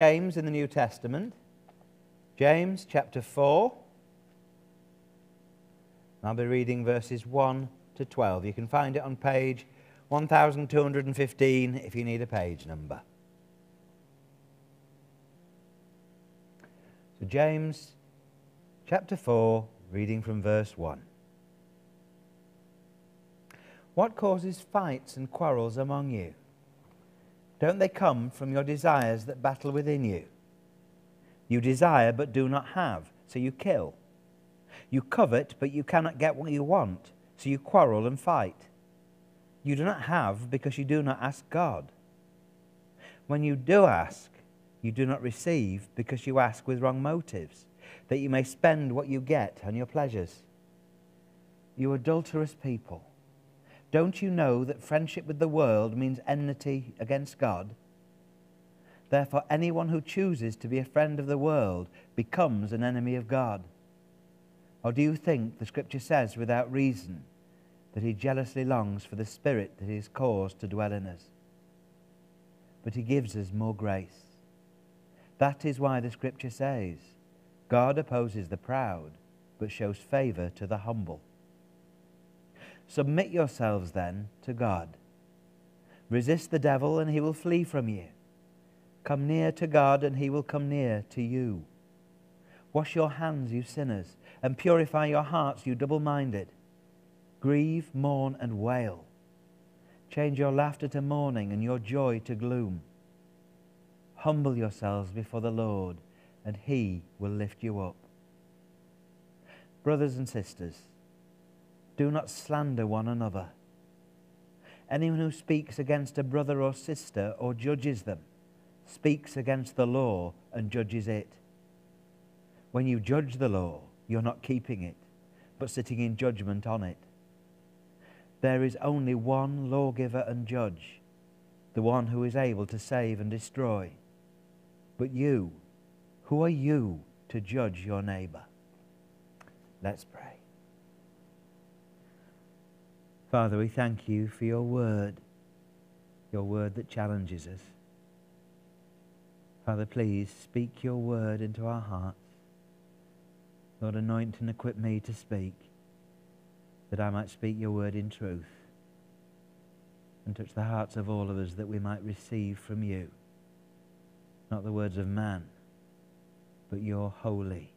James in the New Testament, James chapter 4. I'll be reading verses 1 to 12. You can find it on page 1215 if you need a page number. So, James chapter 4, reading from verse 1. What causes fights and quarrels among you? Don't they come from your desires that battle within you? You desire but do not have, so you kill. You covet but you cannot get what you want, so you quarrel and fight. You do not have because you do not ask God. When you do ask, you do not receive because you ask with wrong motives, that you may spend what you get on your pleasures. You adulterous people. Don't you know that friendship with the world means enmity against God? Therefore, anyone who chooses to be a friend of the world becomes an enemy of God. Or do you think the Scripture says without reason that he jealously longs for the Spirit that he has caused to dwell in us? But he gives us more grace. That is why the Scripture says, God opposes the proud, but shows favor to the humble. Submit yourselves then to God. Resist the devil, and he will flee from you. Come near to God, and he will come near to you. Wash your hands, you sinners, and purify your hearts, you double minded. Grieve, mourn, and wail. Change your laughter to mourning and your joy to gloom. Humble yourselves before the Lord, and he will lift you up. Brothers and sisters, do not slander one another. Anyone who speaks against a brother or sister or judges them speaks against the law and judges it. When you judge the law, you're not keeping it, but sitting in judgment on it. There is only one lawgiver and judge, the one who is able to save and destroy. But you, who are you to judge your neighbor? Let's pray. Father, we thank you for your word, your word that challenges us. Father, please speak your word into our hearts. Lord, anoint and equip me to speak, that I might speak your word in truth and touch the hearts of all of us that we might receive from you, not the words of man, but your holy,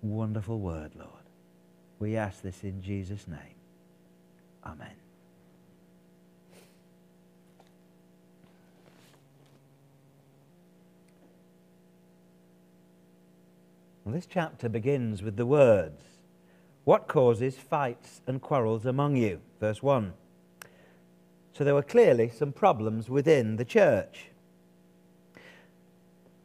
wonderful word, Lord. We ask this in Jesus' name. Amen. Well, this chapter begins with the words, What causes fights and quarrels among you? Verse 1. So there were clearly some problems within the church.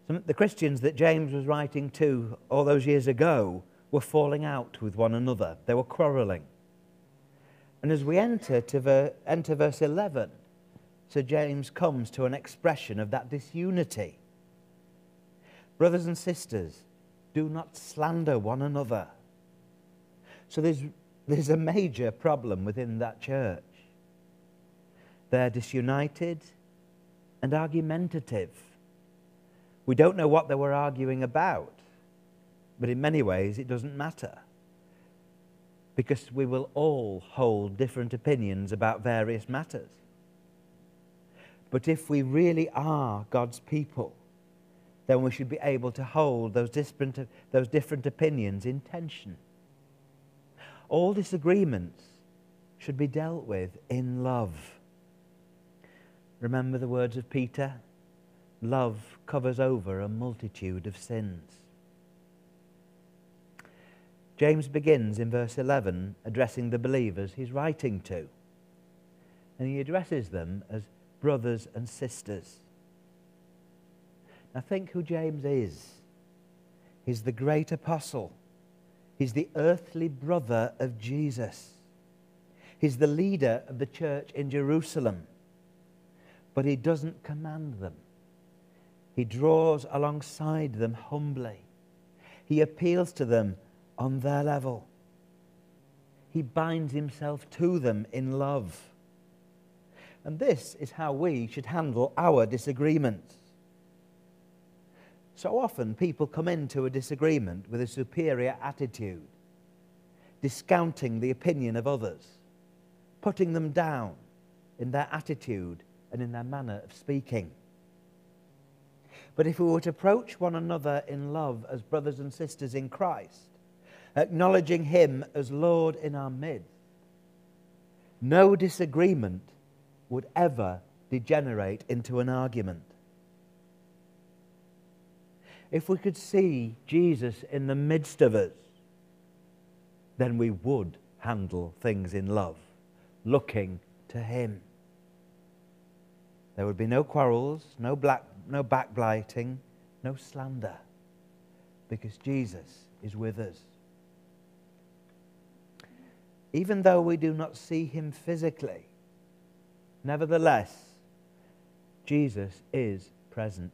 Some, the Christians that James was writing to all those years ago were falling out with one another, they were quarreling. And as we enter, to ver, enter verse 11, Sir James comes to an expression of that disunity. Brothers and sisters, do not slander one another. So there's, there's a major problem within that church. They're disunited and argumentative. We don't know what they were arguing about, but in many ways it doesn't matter because we will all hold different opinions about various matters. But if we really are God's people, then we should be able to hold those different, those different opinions in tension. All disagreements should be dealt with in love. Remember the words of Peter? Love covers over a multitude of sins. James begins in verse 11 addressing the believers he's writing to. And he addresses them as brothers and sisters. Now, think who James is. He's the great apostle, he's the earthly brother of Jesus, he's the leader of the church in Jerusalem. But he doesn't command them, he draws alongside them humbly. He appeals to them on their level. He binds himself to them in love. And this is how we should handle our disagreements. So often people come into a disagreement with a superior attitude, discounting the opinion of others, putting them down in their attitude and in their manner of speaking. But if we were to approach one another in love as brothers and sisters in Christ, acknowledging Him as Lord in our midst, no disagreement would ever degenerate into an argument. If we could see Jesus in the midst of us, then we would handle things in love, looking to Him. There would be no quarrels, no, black, no backbiting, no slander, because Jesus is with us. Even though we do not see him physically, nevertheless, Jesus is present.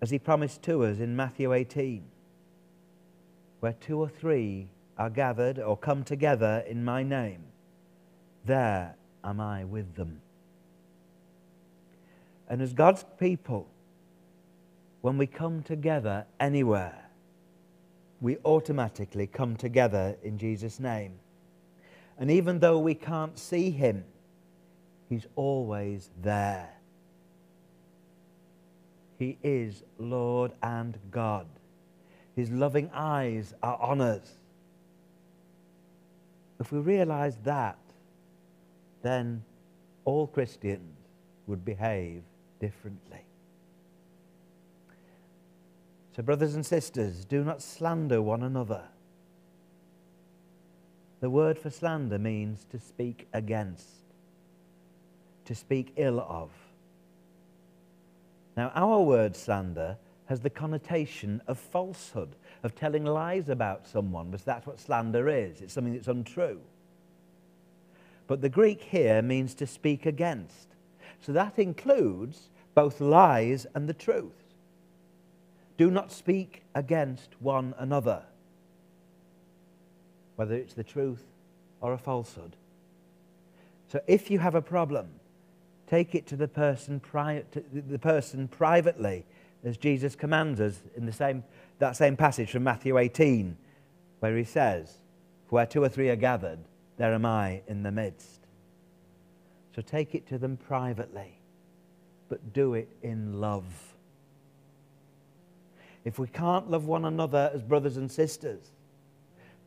As he promised to us in Matthew 18, where two or three are gathered or come together in my name, there am I with them. And as God's people, when we come together anywhere, we automatically come together in Jesus' name. And even though we can't see him, he's always there. He is Lord and God. His loving eyes are on us. If we realize that, then all Christians would behave differently. So, brothers and sisters, do not slander one another. The word for slander means to speak against, to speak ill of. Now, our word slander has the connotation of falsehood, of telling lies about someone, because that's what slander is. It's something that's untrue. But the Greek here means to speak against. So that includes both lies and the truth. Do not speak against one another, whether it's the truth or a falsehood. So if you have a problem, take it to the person, pri- to the person privately, as Jesus commands us in the same, that same passage from Matthew 18, where he says, Where two or three are gathered, there am I in the midst. So take it to them privately but do it in love. If we can't love one another as brothers and sisters,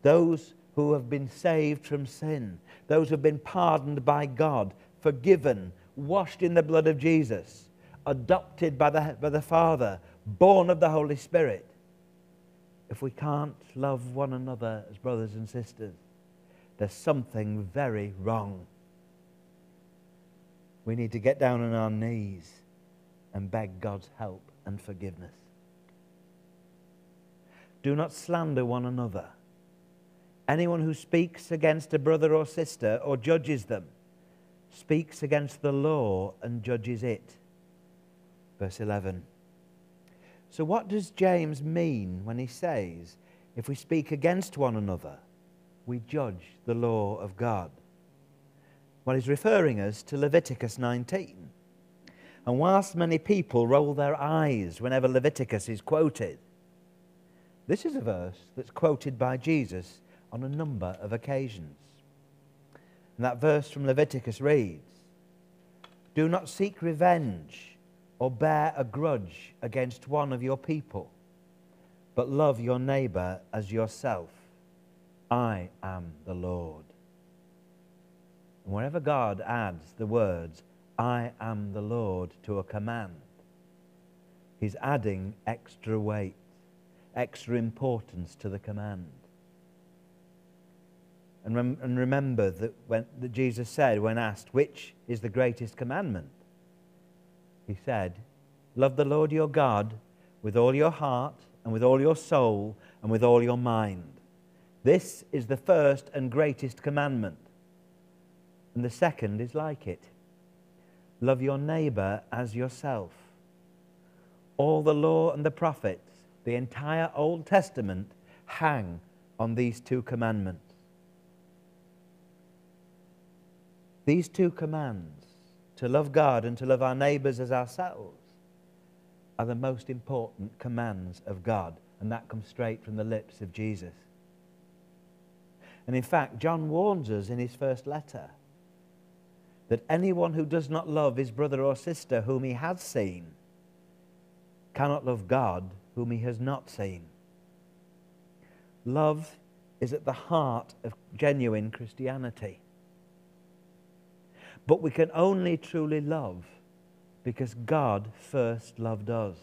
those who have been saved from sin, those who have been pardoned by God, forgiven, washed in the blood of Jesus, adopted by the, by the Father, born of the Holy Spirit, if we can't love one another as brothers and sisters, there's something very wrong we need to get down on our knees and beg God's help and forgiveness. Do not slander one another. Anyone who speaks against a brother or sister or judges them speaks against the law and judges it. Verse 11. So, what does James mean when he says, if we speak against one another, we judge the law of God? Well, he's referring us to Leviticus 19. And whilst many people roll their eyes whenever Leviticus is quoted, this is a verse that's quoted by Jesus on a number of occasions. And that verse from Leviticus reads Do not seek revenge or bear a grudge against one of your people, but love your neighbor as yourself. I am the Lord. And wherever God adds the words, I am the Lord, to a command, he's adding extra weight, extra importance to the command. And, rem- and remember that, when, that Jesus said, when asked, which is the greatest commandment? He said, Love the Lord your God with all your heart and with all your soul and with all your mind. This is the first and greatest commandment. And the second is like it love your neighbor as yourself. All the law and the prophets, the entire Old Testament, hang on these two commandments. These two commands, to love God and to love our neighbors as ourselves, are the most important commands of God, and that comes straight from the lips of Jesus. And in fact, John warns us in his first letter that anyone who does not love his brother or sister whom he has seen cannot love God whom he has not seen. Love is at the heart of genuine Christianity. But we can only truly love because God first loved us.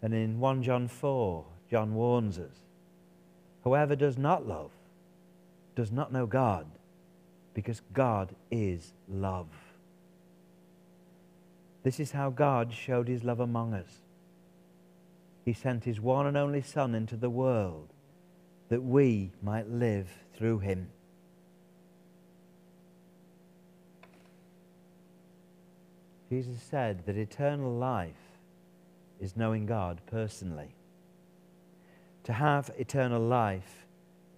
And in 1 John 4, John warns us whoever does not love does not know God because God is love. This is how God showed his love among us. He sent his one and only Son into the world that we might live through him. Jesus said that eternal life is knowing God personally. To have eternal life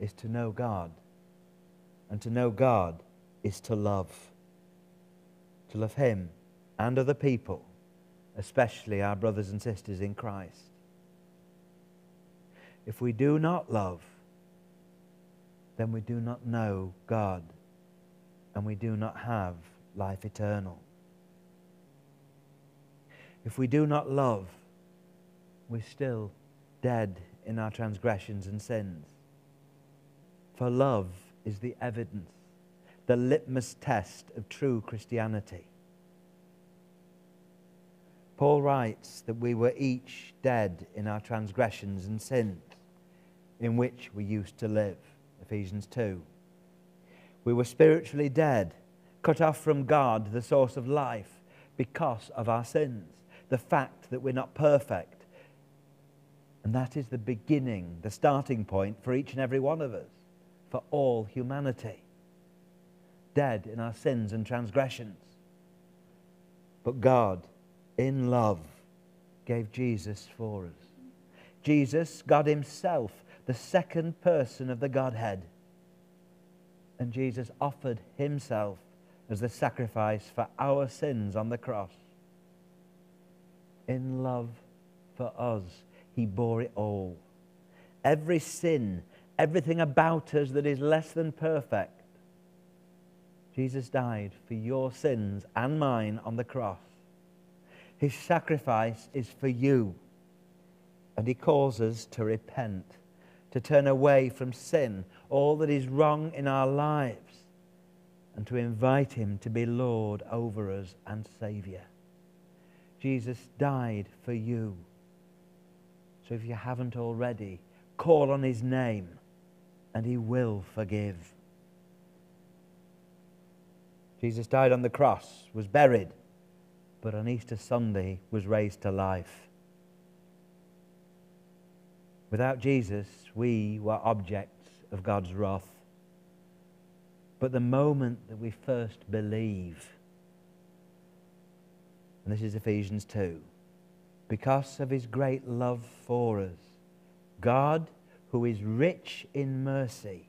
is to know God. And to know God is to love. To love Him and other people, especially our brothers and sisters in Christ. If we do not love, then we do not know God and we do not have life eternal. If we do not love, we're still dead in our transgressions and sins. For love is the evidence, the litmus test of true Christianity. Paul writes that we were each dead in our transgressions and sins in which we used to live. Ephesians 2. We were spiritually dead, cut off from God, the source of life, because of our sins the fact that we're not perfect. And that is the beginning, the starting point for each and every one of us, for all humanity. Dead in our sins and transgressions. But God, in love, gave Jesus for us. Jesus, God Himself, the second person of the Godhead. And Jesus offered Himself as the sacrifice for our sins on the cross in love for us. He bore it all. Every sin, everything about us that is less than perfect, Jesus died for your sins and mine on the cross. His sacrifice is for you. And he calls us to repent, to turn away from sin, all that is wrong in our lives, and to invite him to be Lord over us and Saviour. Jesus died for you. So if you haven't already, call on his name and he will forgive. Jesus died on the cross, was buried, but on Easter Sunday was raised to life. Without Jesus, we were objects of God's wrath. But the moment that we first believe, and this is Ephesians 2. Because of his great love for us, God, who is rich in mercy,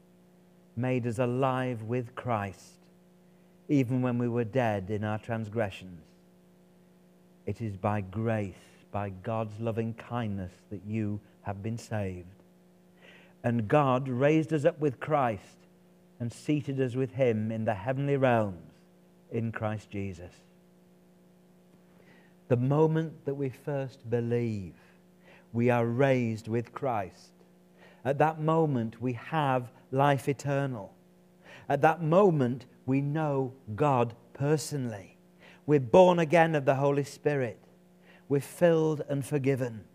made us alive with Christ, even when we were dead in our transgressions. It is by grace, by God's loving kindness, that you have been saved. And God raised us up with Christ and seated us with him in the heavenly realms in Christ Jesus the moment that we first believe, we are raised with Christ. At that moment, we have life eternal. At that moment, we know God personally. We're born again of the Holy Spirit. We're filled and forgiven.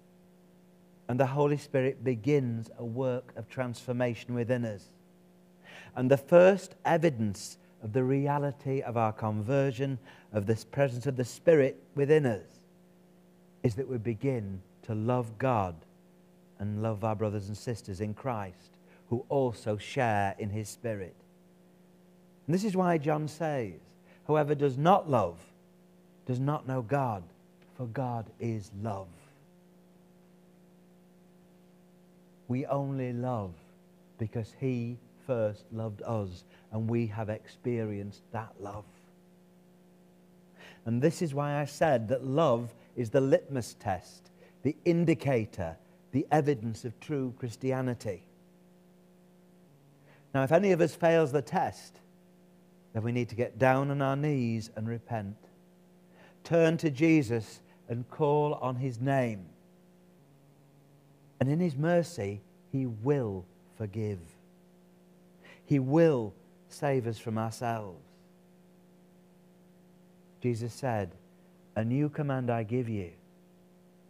And the Holy Spirit begins a work of transformation within us. And the first evidence of the reality of our conversion, of this presence of the Spirit within us, is that we begin to love God and love our brothers and sisters in Christ who also share in his Spirit. And this is why John says, Whoever does not love does not know God, for God is love. We only love because he first loved us and we have experienced that love. And this is why I said that love is the litmus test, the indicator, the evidence of true Christianity. Now, if any of us fails the test, then we need to get down on our knees and repent. Turn to Jesus and call on his name. And in his mercy, he will forgive. He will save us from ourselves. Jesus said, A new command I give you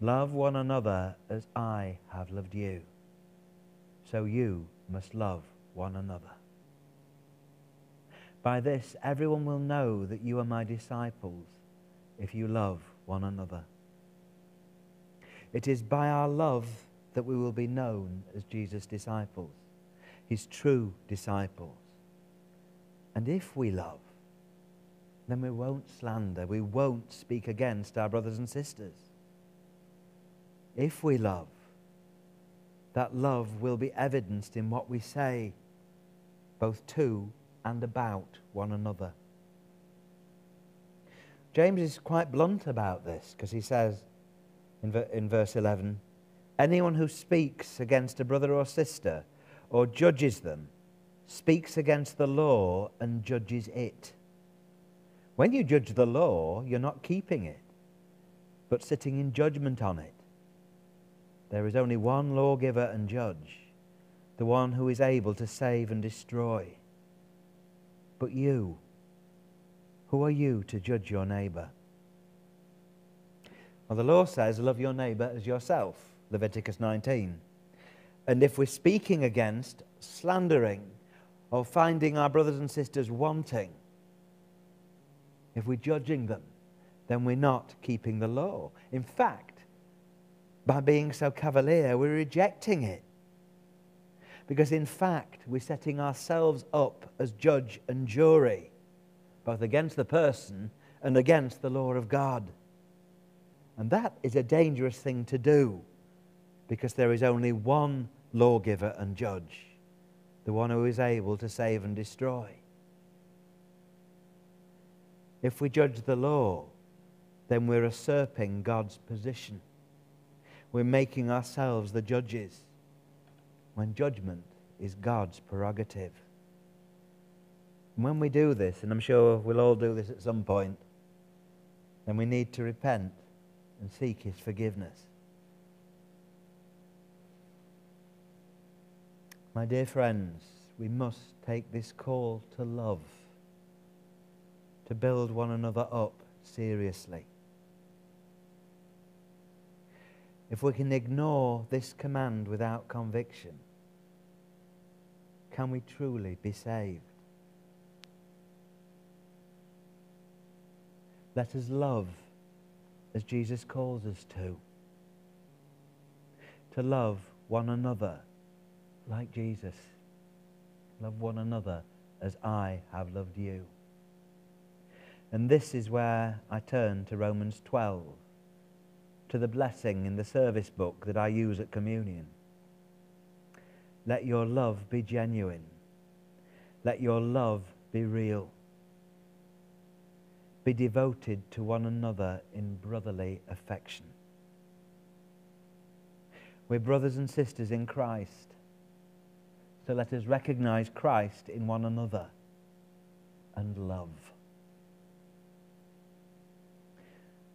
love one another as I have loved you. So you must love one another. By this, everyone will know that you are my disciples if you love one another. It is by our love that we will be known as Jesus' disciples, his true disciples. And if we love, then we won't slander, we won't speak against our brothers and sisters. If we love, that love will be evidenced in what we say, both to and about one another. James is quite blunt about this because he says in, in verse 11 anyone who speaks against a brother or sister or judges them speaks against the law and judges it. When you judge the law, you're not keeping it, but sitting in judgment on it. There is only one lawgiver and judge, the one who is able to save and destroy. But you, who are you to judge your neighbor? Well, the law says, love your neighbor as yourself, Leviticus 19. And if we're speaking against, slandering, or finding our brothers and sisters wanting, if we're judging them, then we're not keeping the law. In fact, by being so cavalier, we're rejecting it. Because in fact, we're setting ourselves up as judge and jury, both against the person and against the law of God. And that is a dangerous thing to do because there is only one lawgiver and judge, the one who is able to save and destroy. If we judge the law, then we're usurping God's position. We're making ourselves the judges when judgment is God's prerogative. And when we do this, and I'm sure we'll all do this at some point, then we need to repent and seek His forgiveness. My dear friends, we must take this call to love to build one another up seriously. If we can ignore this command without conviction, can we truly be saved? Let us love as Jesus calls us to. To love one another like Jesus. Love one another as I have loved you. And this is where I turn to Romans 12, to the blessing in the service book that I use at communion. Let your love be genuine. Let your love be real. Be devoted to one another in brotherly affection. We're brothers and sisters in Christ. So let us recognize Christ in one another and love.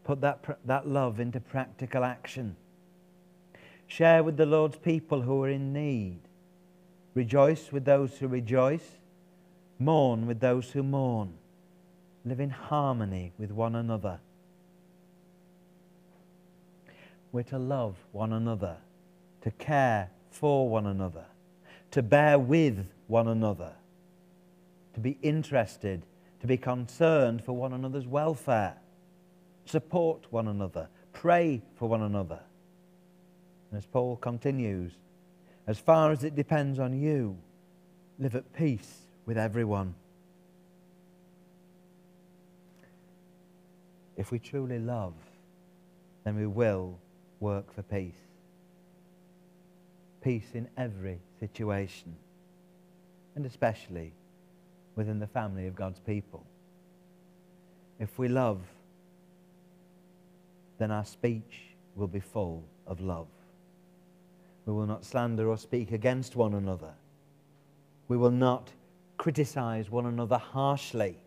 Put that, that love into practical action. Share with the Lord's people who are in need. Rejoice with those who rejoice. Mourn with those who mourn. Live in harmony with one another. We're to love one another, to care for one another, to bear with one another, to be interested, to be concerned for one another's welfare support one another, pray for one another. And as Paul continues, as far as it depends on you, live at peace with everyone. If we truly love, then we will work for peace. Peace in every situation, and especially within the family of God's people. If we love, then our speech will be full of love. We will not slander or speak against one another. We will not criticize one another harshly.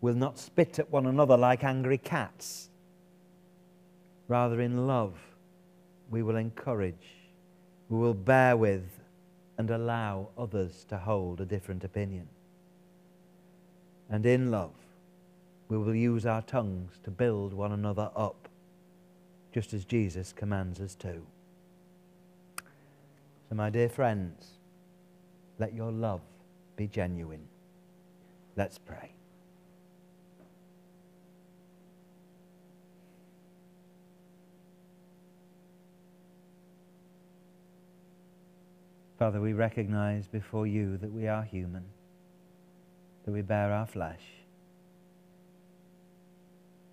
We'll not spit at one another like angry cats. Rather, in love, we will encourage, we will bear with, and allow others to hold a different opinion. And in love, we will use our tongues to build one another up, just as Jesus commands us to. So, my dear friends, let your love be genuine. Let's pray. Father, we recognize before you that we are human, that we bear our flesh.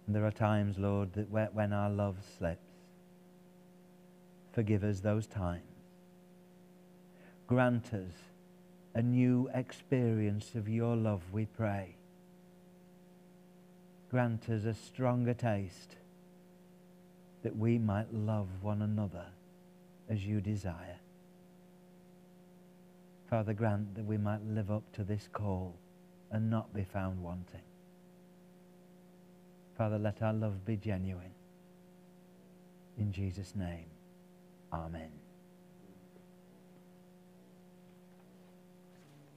And there are times, Lord, that when our love slips, forgive us those times. Grant us a new experience of your love, we pray. Grant us a stronger taste that we might love one another as you desire. Father, grant that we might live up to this call and not be found wanting. Father, let our love be genuine. In Jesus' name, Amen.